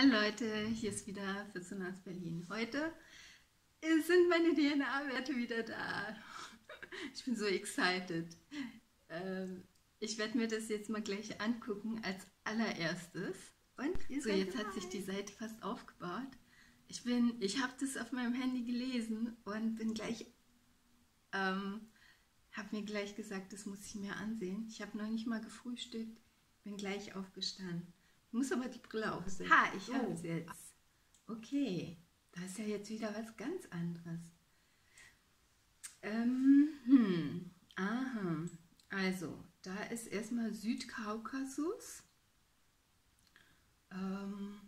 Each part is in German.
Hallo Leute, hier ist wieder Fützen aus Berlin. Heute sind meine DNA-Werte wieder da. Ich bin so excited. Ähm, ich werde mir das jetzt mal gleich angucken als allererstes. Und so, jetzt hat sich die Seite fast aufgebaut. Ich bin, ich habe das auf meinem Handy gelesen und bin gleich, ähm, habe mir gleich gesagt, das muss ich mir ansehen. Ich habe noch nicht mal gefrühstückt, bin gleich aufgestanden. Muss aber die Brille aufsetzen. Ha, ich habe es jetzt. Okay, da ist ja jetzt wieder was ganz anderes. Ähm, hm, aha, also, da ist erstmal Südkaukasus ähm,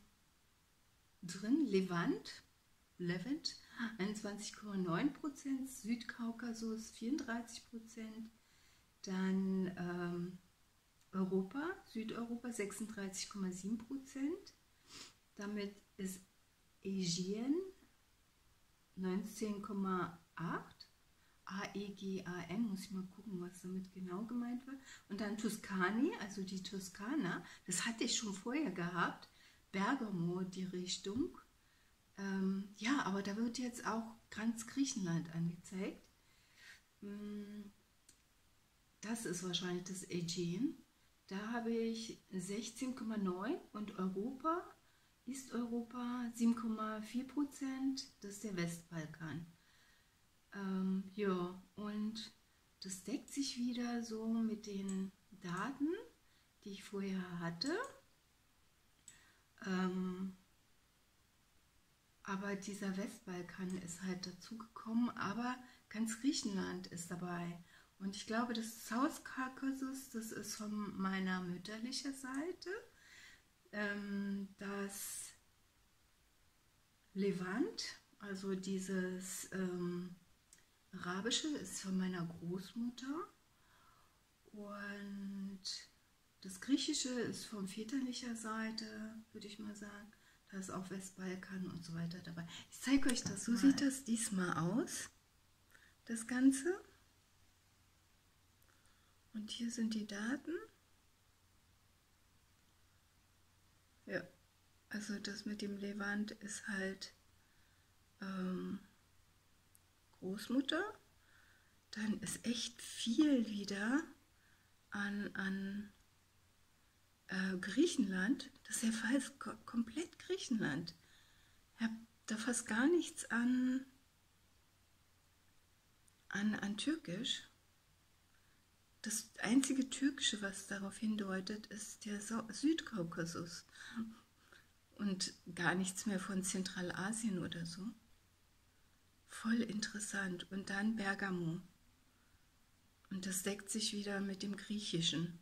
drin, Levant, Levant, 21,9% Südkaukasus 34% dann ähm, Europa, Südeuropa 36,7 Prozent. Damit ist Aegean 19,8. A-E-G-A-N, muss ich mal gucken, was damit genau gemeint war. Und dann Tuscani, also die Toskana, das hatte ich schon vorher gehabt. Bergamo, die Richtung. Ähm, ja, aber da wird jetzt auch ganz Griechenland angezeigt. Mm, das ist wahrscheinlich das Aegean. Da habe ich 16,9 und Europa, ist Europa 7,4 Prozent, das ist der Westbalkan. Ähm, ja, und das deckt sich wieder so mit den Daten, die ich vorher hatte. Ähm, aber dieser Westbalkan ist halt dazugekommen, aber ganz Griechenland ist dabei. Und ich glaube, das South Caucasus, das ist von meiner mütterlichen Seite. Ähm, das Levant, also dieses ähm, Arabische, ist von meiner Großmutter. Und das Griechische ist von väterlicher Seite, würde ich mal sagen. Da ist auch Westbalkan und so weiter dabei. Ich zeige euch das. So sieht das diesmal aus, das Ganze. Und hier sind die Daten. Ja, also das mit dem Levant ist halt ähm, Großmutter. Dann ist echt viel wieder an, an äh, Griechenland. Das ist ja fast komplett Griechenland. Ich habe da fast gar nichts an, an, an Türkisch. Das einzige Türkische, was darauf hindeutet, ist der Südkaukasus und gar nichts mehr von Zentralasien oder so. Voll interessant. Und dann Bergamo. Und das deckt sich wieder mit dem Griechischen,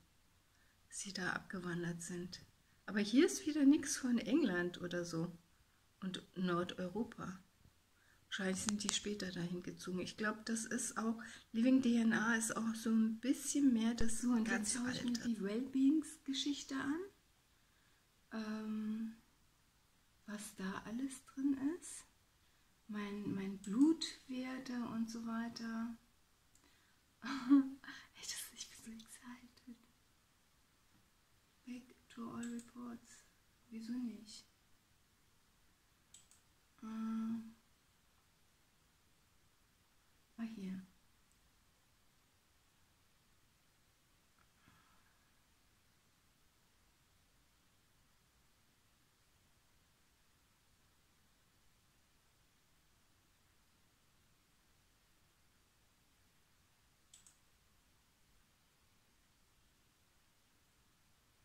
dass sie da abgewandert sind. Aber hier ist wieder nichts von England oder so und Nordeuropa. Wahrscheinlich sind die später dahin gezogen. Ich glaube, das ist auch, Living DNA ist auch so ein bisschen mehr das so. Und ganz jetzt schaue ich mir die Wellbeings-Geschichte an. Ähm, was da alles drin ist. Mein, mein Blutwerte und so weiter. ich bin so excited. Back to all reports. Wieso nicht? Ähm, Ah, hier.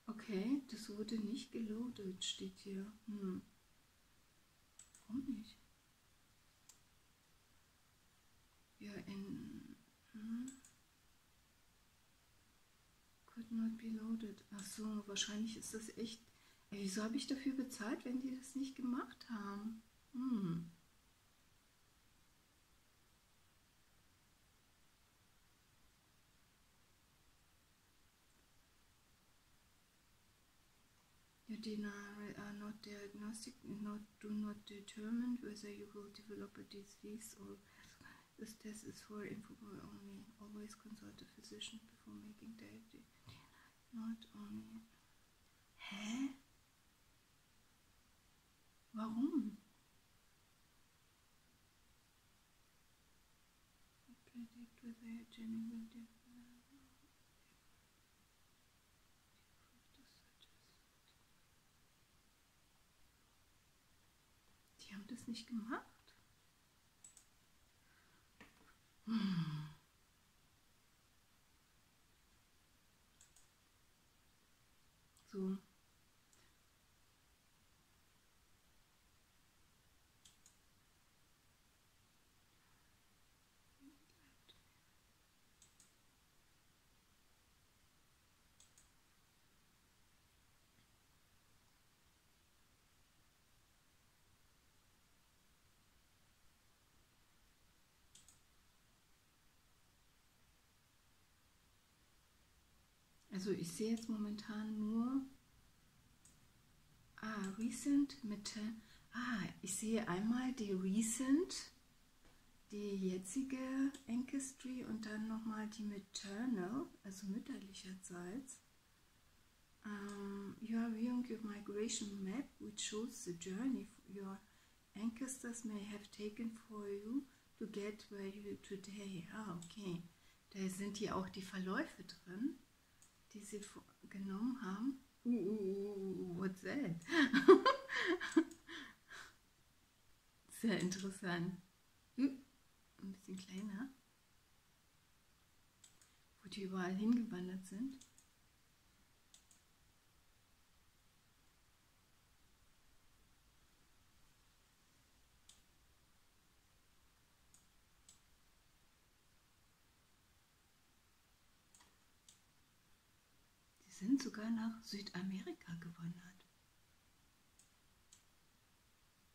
Okay, das wurde nicht geloadet, steht hier. Hm. Warum nicht? ja in hm, could not be loaded. Ach so, wahrscheinlich ist das echt. Ey, wieso habe ich dafür bezahlt, wenn die das nicht gemacht haben? Hm. You deny are not diagnostic, not do not determine whether you will develop a disease or This test is for info only. Always consult a physician before making dietary. Not only. Hä? Warum? Die haben das nicht gemacht. Hm. So. Also ich sehe jetzt momentan nur ah, Recent mit ah, ich sehe einmal die Recent, die jetzige Ancestry und dann nochmal die Maternal, also mütterlicherseits. Um, your migration map which shows the journey your ancestors may have taken for you to get where you today. Ah, okay. Da sind hier auch die Verläufe drin die sie genommen haben. Uh, uh, uh, what's that? Sehr interessant. Hm, ein bisschen kleiner. Wo die überall hingewandert sind. Sind sogar nach Südamerika gewandert.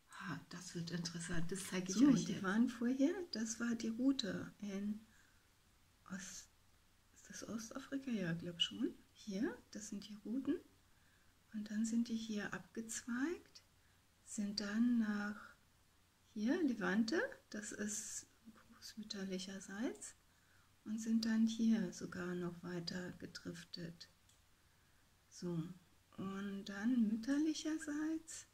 Ha, das wird interessant, das zeige ich so, euch. Die jetzt. waren vorher, das war die Route in Ost, ist das Ostafrika? Ja, glaube schon. Hier, das sind die Routen. Und dann sind die hier abgezweigt, sind dann nach hier, Levante, das ist großmütterlicherseits, und sind dann hier sogar noch weiter gedriftet. So, und dann mütterlicherseits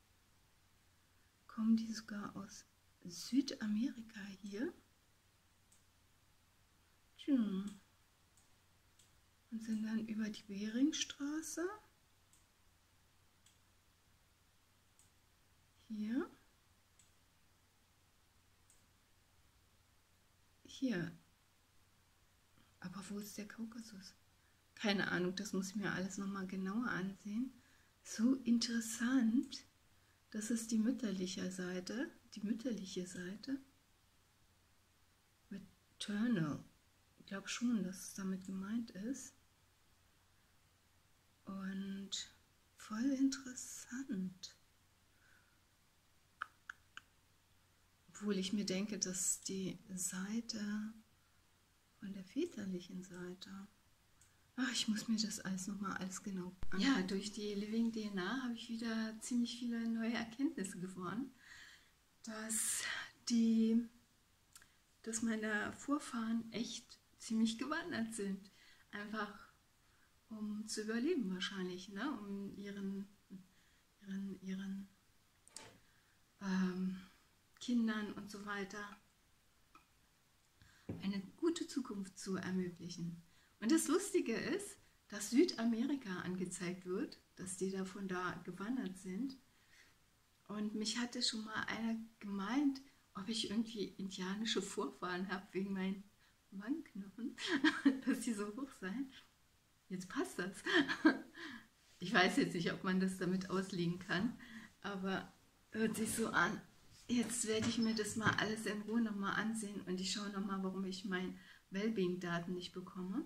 kommen die sogar aus Südamerika hier. Und sind dann über die Beringstraße hier hier. Aber wo ist der Kaukasus? Keine Ahnung, das muss ich mir alles nochmal genauer ansehen. So interessant. Das ist die mütterliche Seite, die mütterliche Seite. Maternal. Ich glaube schon, dass es damit gemeint ist. Und voll interessant. Obwohl ich mir denke, dass die Seite von der väterlichen Seite Ach, ich muss mir das alles nochmal alles genau anschauen. Ja, durch die Living DNA habe ich wieder ziemlich viele neue Erkenntnisse gewonnen, dass die, dass meine Vorfahren echt ziemlich gewandert sind. Einfach um zu überleben wahrscheinlich, ne? um ihren, ihren, ihren ähm, Kindern und so weiter eine gute Zukunft zu ermöglichen. Und das Lustige ist, dass Südamerika angezeigt wird, dass die da von da gewandert sind. Und mich hatte schon mal einer gemeint, ob ich irgendwie indianische Vorfahren habe wegen meinen Wangenknochen, dass die so hoch seien. Jetzt passt das. Ich weiß jetzt nicht, ob man das damit auslegen kann, aber hört sich so an. Jetzt werde ich mir das mal alles in Ruhe nochmal ansehen und ich schaue nochmal, warum ich meine Wellbeing-Daten nicht bekomme.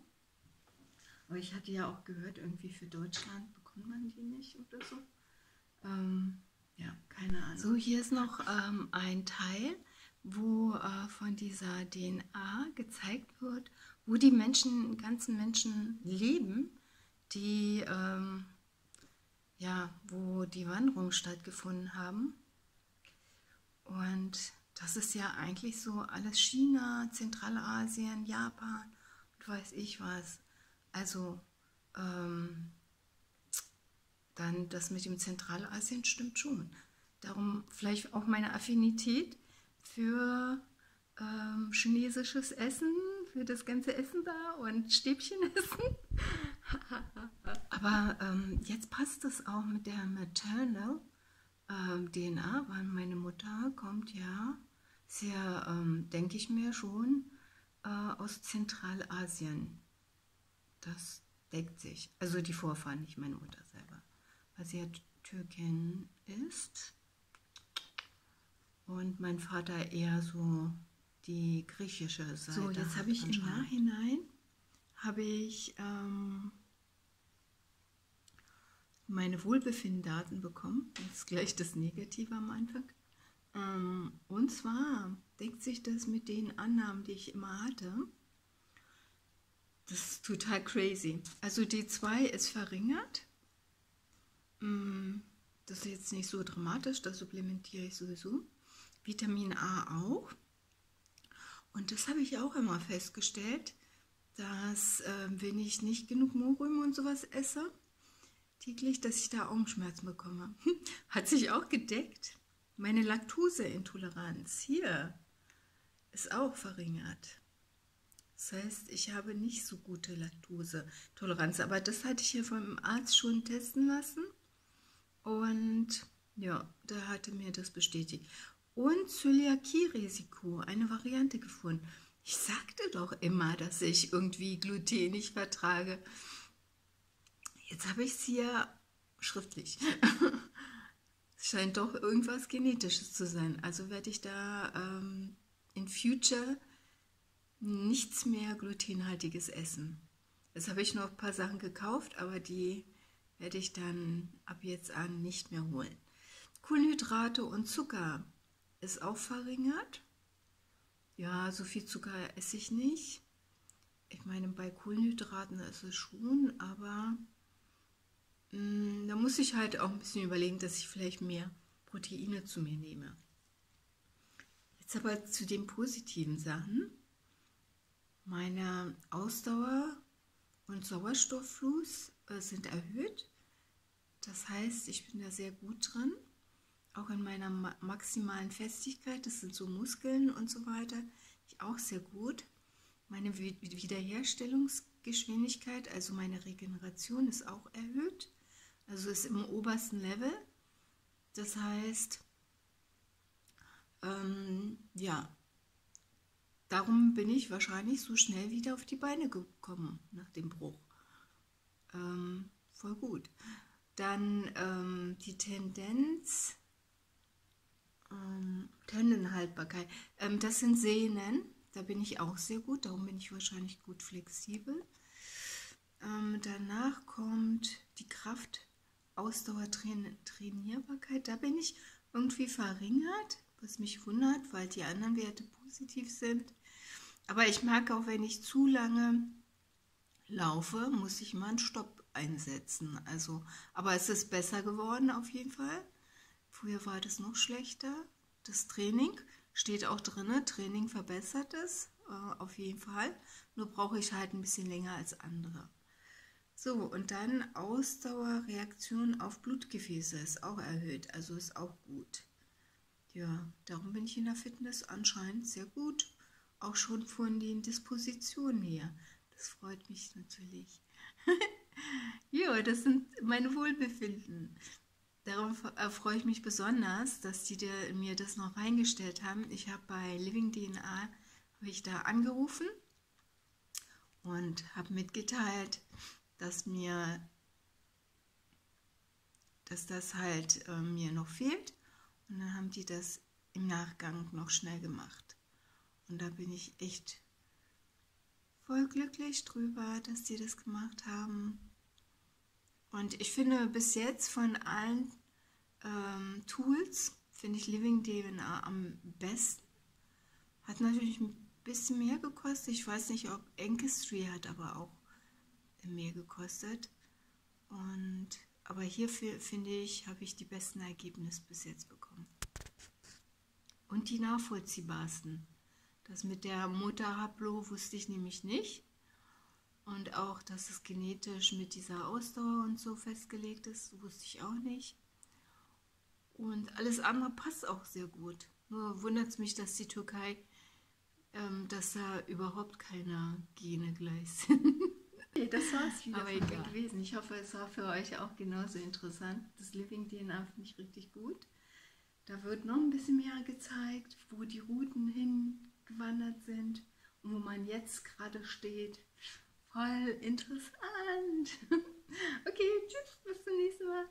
Aber ich hatte ja auch gehört, irgendwie für Deutschland bekommt man die nicht oder so. Ähm, ja, keine Ahnung. So, hier ist noch ähm, ein Teil, wo äh, von dieser DNA gezeigt wird, wo die Menschen, ganzen Menschen leben, die, ähm, ja, wo die Wanderungen stattgefunden haben. Und das ist ja eigentlich so alles China, Zentralasien, Japan und weiß ich was. Also ähm, dann das mit dem Zentralasien stimmt schon. darum vielleicht auch meine Affinität für ähm, chinesisches Essen, für das ganze Essen da und Stäbchen essen. Aber ähm, jetzt passt es auch mit der Maternal ähm, DNA, weil meine Mutter kommt ja sehr, ähm, denke ich mir schon, äh, aus Zentralasien. Das deckt sich. Also die Vorfahren, nicht meine Mutter selber. Weil sie ja Türkin ist. Und mein Vater eher so die griechische Seite. So, jetzt habe ich im Nachhinein habe ich ähm, meine Wohlbefindendaten bekommen. Das ist gleich das Negative am Anfang. Ähm, und zwar deckt sich das mit den Annahmen, die ich immer hatte. Das ist total crazy. Also D2 ist verringert. Mm, das ist jetzt nicht so dramatisch, das supplementiere ich sowieso. Vitamin A auch. Und das habe ich auch immer festgestellt, dass äh, wenn ich nicht genug Mohrrüben und sowas esse, täglich, dass ich da Augenschmerzen bekomme. Hat sich auch gedeckt. Meine Laktoseintoleranz hier ist auch verringert. Das heißt, ich habe nicht so gute Laktosetoleranz, aber das hatte ich hier vom Arzt schon testen lassen und ja, da hatte mir das bestätigt. Und Zöliakie-Risiko, eine Variante gefunden. Ich sagte doch immer, dass ich irgendwie Gluten nicht vertrage. Jetzt habe ich es hier schriftlich. es scheint doch irgendwas Genetisches zu sein. Also werde ich da ähm, in Future nichts mehr glutenhaltiges essen. Jetzt habe ich noch ein paar Sachen gekauft, aber die werde ich dann ab jetzt an nicht mehr holen. Kohlenhydrate und Zucker ist auch verringert. Ja, so viel Zucker esse ich nicht. Ich meine, bei Kohlenhydraten ist es schon, aber mh, mm, da muss ich halt auch ein bisschen überlegen, dass ich vielleicht mehr Proteine zu mir nehme. Jetzt aber zu den positiven Sachen. Meine Ausdauer und Sauerstofffluss äh, sind erhöht. Das heißt, ich bin da sehr gut drin. Auch in meiner maximalen Festigkeit, das sind so Muskeln und so weiter, ich auch sehr gut. Meine Wiederherstellungsgeschwindigkeit, also meine Regeneration ist auch erhöht. Also ist im obersten Level. Das heißt, ähm, ja, darum bin ich wahrscheinlich so schnell wieder auf die Beine gekommen nach dem Bruch. Ähm, voll gut. Dann ähm, die Tendenz, ähm, Tendonhaltbarkeit. Ähm, das sind Sehnen, da bin ich auch sehr gut, darum bin ich wahrscheinlich gut flexibel. Ähm, danach kommt die Kraft, Ausdauer, Trainierbarkeit. Da bin ich irgendwie verringert, was mich wundert, weil die anderen Werte positiv sind. Aber ich merke auch, wenn ich zu lange laufe, muss ich mal einen Stopp einsetzen. Also, aber es ist besser geworden auf jeden Fall. Früher war das noch schlechter. Das Training steht auch drin, Training verbessert es, äh, auf jeden Fall. Nur brauche ich halt ein bisschen länger als andere. So, und dann Ausdauerreaktion auf Blutgefäße ist auch erhöht, also ist auch gut. Ja, darum bin ich in der Fitness anscheinend sehr gut, auch schon von den Dispositionen her. Das freut mich natürlich. ja, das sind meine Wohlbefinden. Darauf freue ich mich besonders, dass die mir das noch reingestellt haben. Ich habe bei Living DNA habe ich da angerufen und habe mitgeteilt, dass mir, dass das halt äh, mir noch fehlt. Und dann haben die das im Nachgang noch schnell gemacht. Und da bin ich echt voll glücklich drüber, dass die das gemacht haben. Und ich finde bis jetzt von allen ähm, Tools, finde ich Living DNA am besten. Hat natürlich ein bisschen mehr gekostet. Ich weiß nicht, ob Ancestry hat aber auch mehr gekostet. Und aber hierfür finde ich, habe ich die besten Ergebnisse bis jetzt bekommen. Und die nachvollziehbarsten. Das mit der Mutter Haplo wusste ich nämlich nicht. Und auch, dass es genetisch mit dieser Ausdauer und so festgelegt ist, wusste ich auch nicht. Und alles andere passt auch sehr gut. Nur wundert es mich, dass die Türkei, ähm, dass da überhaupt keine Gene gleich sind. Okay, das war es wieder von mir gewesen. Ich hoffe, es war für euch auch genauso interessant. Das Living DNA finde ich richtig gut. Da wird noch ein bisschen mehr gezeigt, wo die Routen hingewandert sind und wo man jetzt gerade steht. Voll interessant. Okay, tschüss, bis zum nächsten Mal.